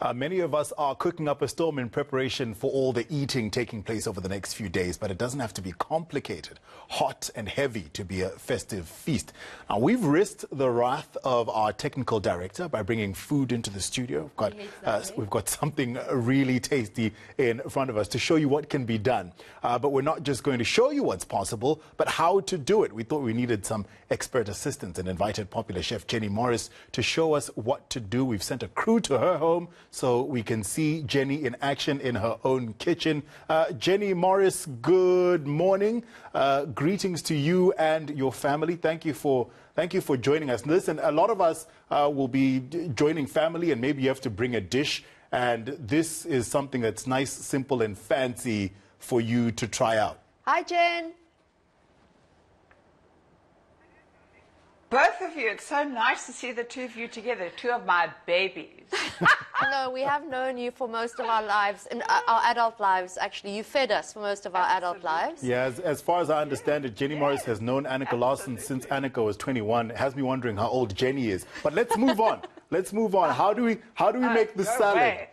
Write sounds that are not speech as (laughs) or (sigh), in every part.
Uh, many of us are cooking up a storm in preparation for all the eating taking place over the next few days, but it doesn't have to be complicated, hot and heavy to be a festive feast. Now, we've risked the wrath of our technical director by bringing food into the studio. We've got, uh, we've got something really tasty in front of us to show you what can be done. Uh, but we're not just going to show you what's possible, but how to do it. We thought we needed some expert assistance and invited popular chef Jenny Morris to show us what to do. We've sent a crew to her home so we can see Jenny in action in her own kitchen. Uh, Jenny Morris, good morning. Uh, greetings to you and your family. Thank you for thank you for joining us. Listen, a lot of us uh, will be joining family, and maybe you have to bring a dish. And this is something that's nice, simple, and fancy for you to try out. Hi, Jen. Both of you, it's so nice to see the two of you together, two of my babies. (laughs) no, we have known you for most of our lives, in uh, our adult lives, actually. You fed us for most of our adult lives. Yeah, as, as far as I understand it, Jenny Morris has known Annika Lawson since Annika was 21. It has me wondering how old Jenny is. But let's move on. (laughs) let's move on. How do we, how do we make the Go salad?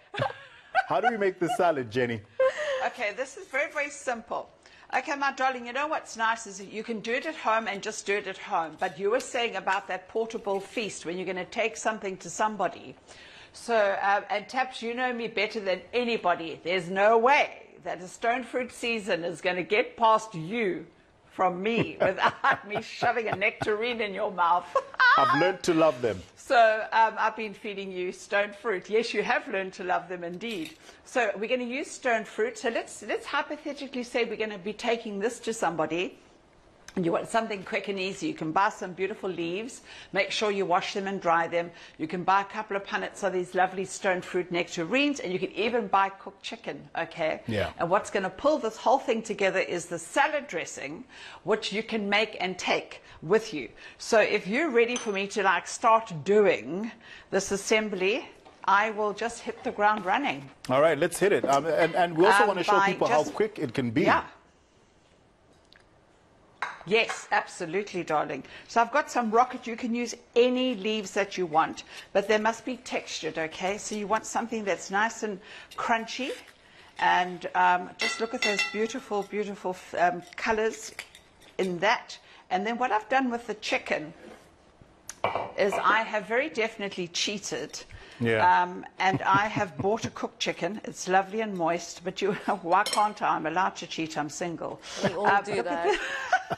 How do we make the salad, Jenny? (laughs) Okay, this is very, very simple. Okay, my darling, you know what's nice is that you can do it at home and just do it at home. But you were saying about that portable feast when you're going to take something to somebody. So, um, and Taps, you know me better than anybody. There's no way that a stone fruit season is going to get past you from me (laughs) without me shoving a nectarine in your mouth. (laughs) I've learned to love them. So um, I've been feeding you stone fruit. Yes, you have learned to love them indeed. So we're going to use stone fruit. So let's let's hypothetically say we're going to be taking this to somebody. And you want something quick and easy. You can buy some beautiful leaves. Make sure you wash them and dry them. You can buy a couple of punnets of these lovely stone fruit nectarines, and you can even buy cooked chicken. Okay. Yeah. And what's going to pull this whole thing together is the salad dressing, which you can make and take with you. So if you're ready for me to like start doing this assembly, I will just hit the ground running. All right, let's hit it. Um, and, and we also Um, want to show people how quick it can be. Yeah. Yes, absolutely, darling. So I've got some rocket. You can use any leaves that you want, but they must be textured, okay? So you want something that's nice and crunchy. And um, just look at those beautiful, beautiful um, colors in that. And then what I've done with the chicken is I have very definitely cheated. Yeah. Um, and I have bought a cooked chicken. It's lovely and moist, but you, (laughs) why can't I? I'm allowed to cheat. I'm single. We all Um, do that. (laughs) this.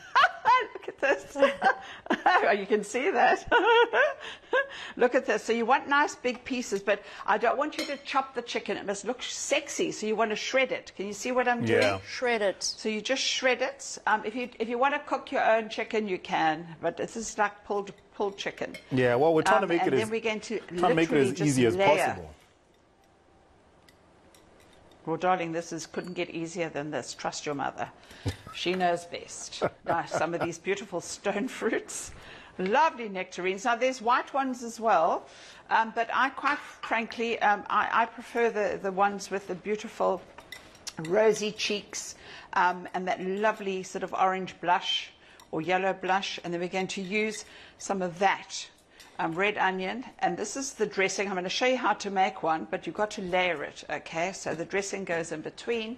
look at this. Oh, (laughs) you can see that. (laughs) look at this. So you want nice big pieces, but I don't want you to chop the chicken. It must look sexy. So you want to shred it. Can you see what I'm doing? Yeah. Shred it. So you just shred it. Um, if you if you want to cook your own chicken, you can, but this is like pulled pulled chicken. Yeah, well, we're trying to Um, make it as, we're going to trying to make it as easy as layer. possible. Well, darling, this is couldn't get easier than this. Trust your mother; she knows best. (laughs) Now, some of these beautiful stone (laughs) fruits, lovely nectarines. Now, there's white ones as well, um, but I quite frankly, um, I, I prefer the the ones with the beautiful rosy cheeks um, and that lovely sort of orange blush or yellow blush. And then we're going to use some of that um, red onion. And this is the dressing. I'm going to show you how to make one, but you've got to layer it, okay? So the dressing goes in between.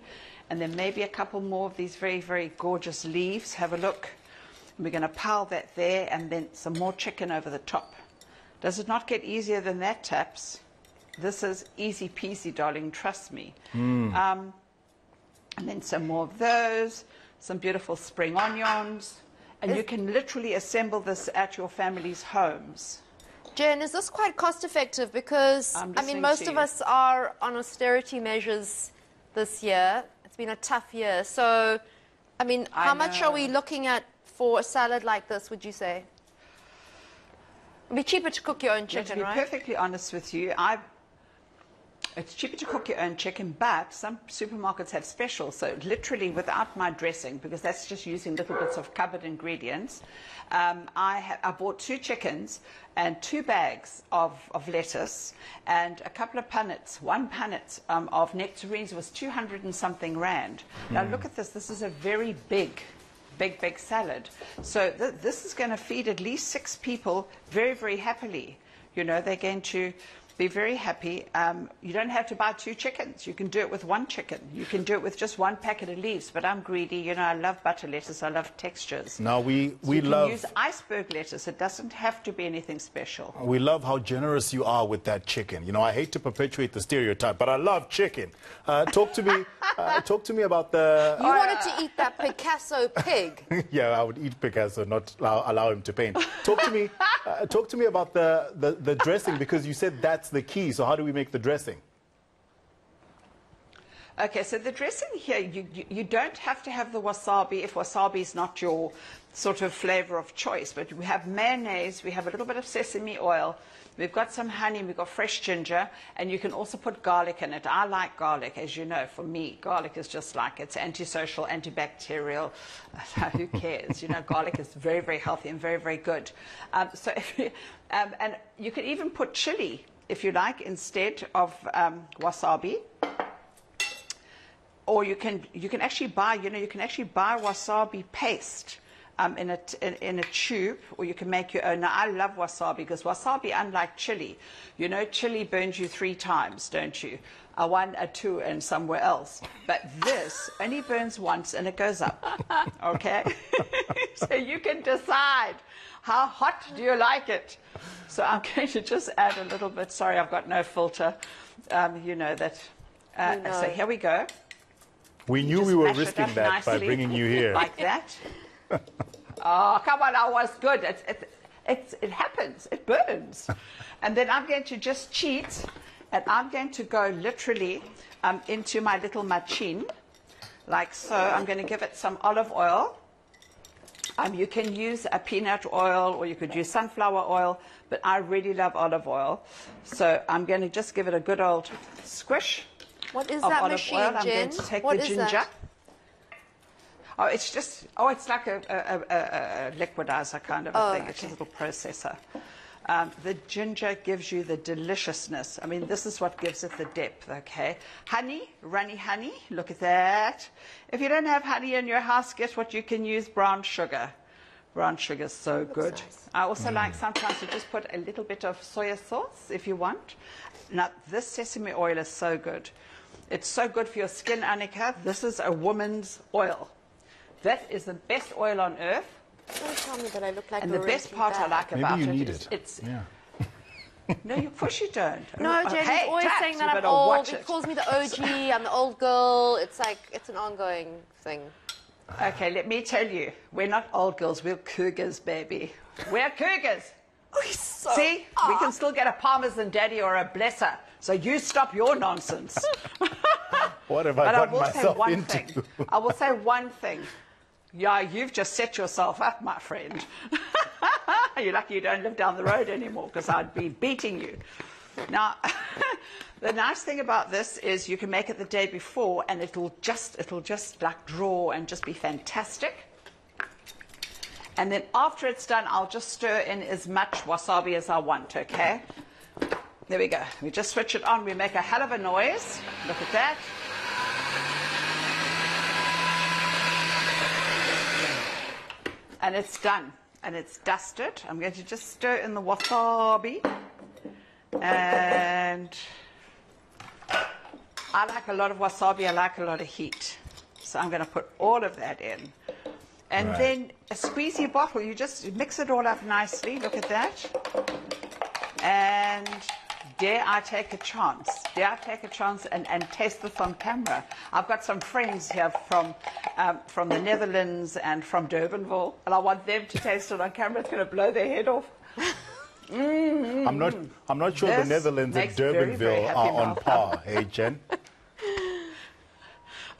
And then maybe a couple more of these very, very gorgeous leaves. Have a look. And we're going to pile that there and then some more chicken over the top. Does it not get easier than that, Taps? This is easy peasy, darling. Trust me. Um, and then some more of those, some beautiful spring onions. And you can literally assemble this at your family's homes. Jen, is this quite cost effective? Because, I'm mean, most to of us are on austerity measures this year. It's been a tough year. So, I mean, I how much are we looking at for a salad like this, would you say? It'd be cheaper to cook your own Now, to chicken, be right? perfectly honest with you, I it's cheaper to cook your own chicken, but some supermarkets have specials. So literally, without my dressing, because that's just using little bits of cupboard ingredients, um, I, ha- I bought two chickens and two bags of, of lettuce and a couple of punnets. One punnet um, of nectarines was 200 and something rand. Now look at this. This is a very big big, big salad. So th- this is going to feed at least six people very, very happily. You know, they're going to be very happy. Um, you don't have to buy two chickens. You can do it with one chicken. You can do it with just one packet of leaves. But I'm greedy. You know, I love butter lettuce. I love textures. Now we So we you can use iceberg lettuce. It doesn't have to be anything special. we love how generous you are with that chicken. You know, I hate to perpetuate the stereotype, but I love chicken. Uh, talk to me. Uh, talk to me about the. You wanted to eat that Picasso pig. (laughs) yeah, I would eat Picasso, not allow, allow him to paint. Talk to me. Uh, talk to me about the, the the dressing because you said that's the key. So how do we make the dressing? Okay, so the dressing here, you, you, you don't have to have the wasabi if wasabi is not your sort of flavor of choice. But we have mayonnaise, we have a little bit of sesame oil, we've got some honey, we've got fresh ginger, and you can also put garlic in it. I like garlic, as you know. For me, garlic is just like it's antisocial, antibacterial. (laughs) Who cares? You know, garlic is very, very healthy and very, very good. Um, so, you, um, and you can even put chili if you like instead of um, wasabi or you can you can actually buy you know you can actually buy wasabi paste um, in a t- in, in a tube, or you can make your own. Now I love wasabi because wasabi, unlike chili, you know chili burns you three times, don't you? A one, a two, and somewhere else. But this only burns once and it goes up. (laughs) Okay, (laughs) so you can decide how hot do you like it. So I'm (laughs) going to just add a little bit. Sorry, I've got no filter. Um, you know that. Uh, We So here we go. We knew we were risking up that by bringing you here. Like that. Oh, come on, I was good. It, it, it, it happens, it burns. and then I'm going to just cheat, and I'm going to go literally um, into my little machine, like so. I'm going to give it some olive oil. Um, you can use a peanut oil or you could use sunflower oil, but I really love olive oil. So I'm going to just give it a good old squish What is of that olive machine, oil. I'm Jen? going to take What the ginger. that? Oh, it's just, oh, it's like a, a, a, a liquidizer kind of a Oh, thing. It's a little processor. Um, the ginger gives you the deliciousness. I mean, this is what gives it the depth, okay? Honey, runny honey, look at that. If you don't have honey in your house, guess what? You can use brown sugar. Brown sugar is so good. nice. I also like sometimes to just put a little bit of soya sauce if you want. Now, this sesame oil is so good. It's so good for your skin, Annika. This is a woman's oil. That is the best oil on earth. Don't tell me that I look like And the best renty part I like Maybe about you it need is it. it's yeah. (laughs) no, you, of course you don't. No, Oh, Jen hey, is always Tat, saying that I'm old. He it. calls me the (laughs) OG. I'm the old girl. It's like it's an ongoing thing. Okay, let me tell you, we're not old girls. We're cougars, baby. We're cougars. (laughs) Oh, he's so. See, we can still get a Parmesan Daddy or a Blesser. So you stop your nonsense. What have I But I gotten will say myself one into? thing. I will say one thing. Yeah, you've just set yourself up, my friend. (laughs) You're lucky you don't live down the road anymore because I'd be beating you. Now, (laughs) the nice thing about this is you can make it the day before and it'll just, it'll just like draw and just be fantastic. And then after it's done, I'll just stir in as much wasabi as I want, okay? There we go. We just switch it on. We make a hell of a noise. Look at that. And it's done. And it's dusted. I'm going to just stir in the wasabi. And I like a lot of wasabi. I like a lot of heat. So I'm going to put all of that in. And Right. then a squeezy bottle. You just mix it all up nicely. Look at that. And dare I take a chance? Dare I take a chance and, and taste this on camera? I've got some friends here from, um, from the Netherlands and from Durbanville, and I want them to taste it on camera. It's going to blow their head off. I'm not. I'm not sure the Netherlands and makes very, very Durbanville are on par. Hey, Jen. (laughs)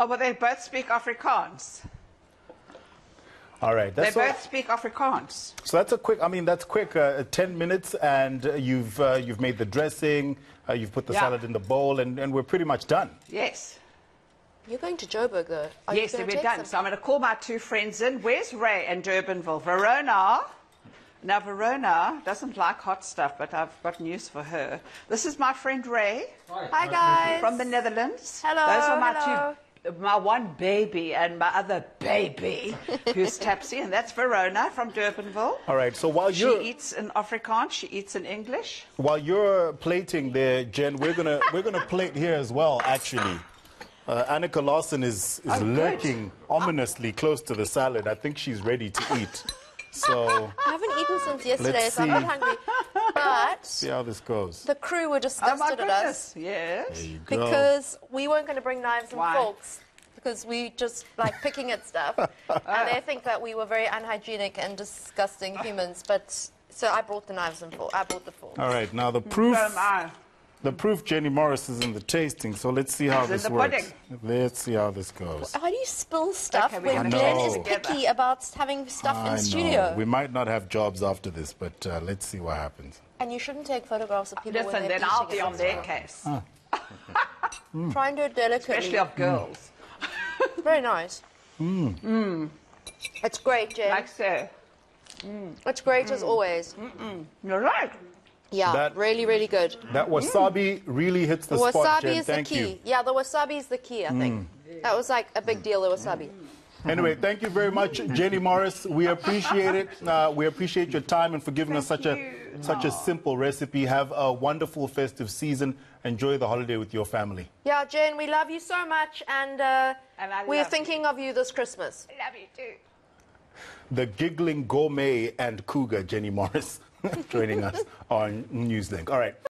Oh, but they both speak Afrikaans. All right. They That's all- both speak Afrikaans. So that's a quick. I mean, that's quick. Uh, Ten minutes, and uh, you've uh, you've made the dressing. Uh, you've put the Yeah. salad in the bowl, and, and we're pretty much done. Yes. You're going to Joburg though. Are yes, you we're done. some? So I'm going to call my two friends in. Where's Ray and Durbanville? Verona. Now, Verona doesn't like hot stuff, but I've got news for her. This is my friend Ray Hi guys. from the Netherlands. Hello, Those are my hello. two my one baby and my other baby, who's (laughs) Tapsy, and that's Verona from Durbanville. All right, so while you're eats in Afrikaans, she eats in English. while you're plating there, Jen, we're gonna (laughs) we're gonna plate here as well. Actually, uh, Annika Lawson is is Oh, good. lurking ominously close to the salad. I think she's ready to eat. So I haven't eaten since yesterday, so I'm not hungry. But see how this goes. the crew were disgusted Oh my disgusted at us goodness, yes. There you go. because we weren't going to bring knives and Why? forks because we just like picking at stuff, (laughs) and they think that we were very unhygienic and disgusting humans. But so I brought the knives and forks. I brought the forks. All right, now the mm, proof So am I. the proof Jenny Morris is in the tasting. So let's see how this works. pudding. Let's see how this goes. How do you spill stuff Okay, when gotta Glenn is picky about having stuff in I the know. studio? We might not have jobs after this, but uh, let's see what happens. And you shouldn't take photographs of people when Listen, they're then I'll be it on as their well. case, ah. (laughs) Try and do it delicately. especially of mm. girls. (laughs) Very nice. Mm. Mm. It's great, Jen. Like so. it's great as always. You're right. Yeah, That- really, really good. That wasabi really hits the, The spot, wasabi Jen. is the Thank key. you. Mm. Yeah, the wasabi is the key, I think. That was like a big deal, the wasabi. Anyway, thank you very much, Jenny Morris. We appreciate it. Uh, we appreciate your time and for giving us such a such a simple recipe. Have a wonderful festive season. Enjoy the holiday with your family. Yeah, Jen, we love you so much, and, uh, And we're love thinking of you this Christmas. Love you too. The giggling gourmet and cougar, Jenny Morris, (laughs) joining us on Newslink. All right.